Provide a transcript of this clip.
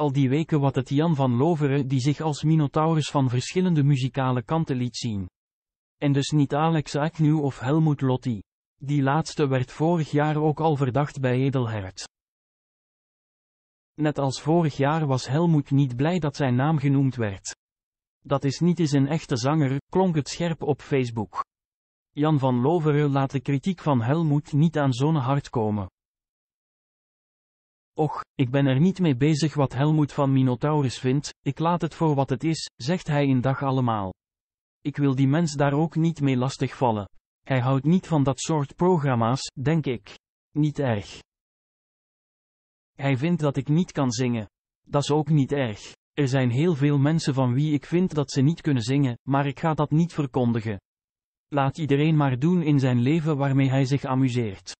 al die weken wat het Jan van Loveren die zich als Minotaurus van verschillende muzikale kanten liet zien. En dus niet Alex Agnew of Helmut Lotti. Die laatste werd vorig jaar ook al verdacht bij Edelhert. Net als vorig jaar was Helmut niet blij dat zijn naam genoemd werd. Dat is niet eens een echte zanger, klonk het scherp op Facebook. Jan van Loveren laat de kritiek van Helmut niet aan zo'n hart komen. Och, ik ben er niet mee bezig wat Helmut van Minotaurus vindt, ik laat het voor wat het is, zegt hij in dag allemaal. Ik wil die mens daar ook niet mee lastigvallen. Hij houdt niet van dat soort programma's, denk ik. Niet erg. Hij vindt dat ik niet kan zingen. Dat is ook niet erg. Er zijn heel veel mensen van wie ik vind dat ze niet kunnen zingen, maar ik ga dat niet verkondigen. Laat iedereen maar doen in zijn leven waarmee hij zich amuseert.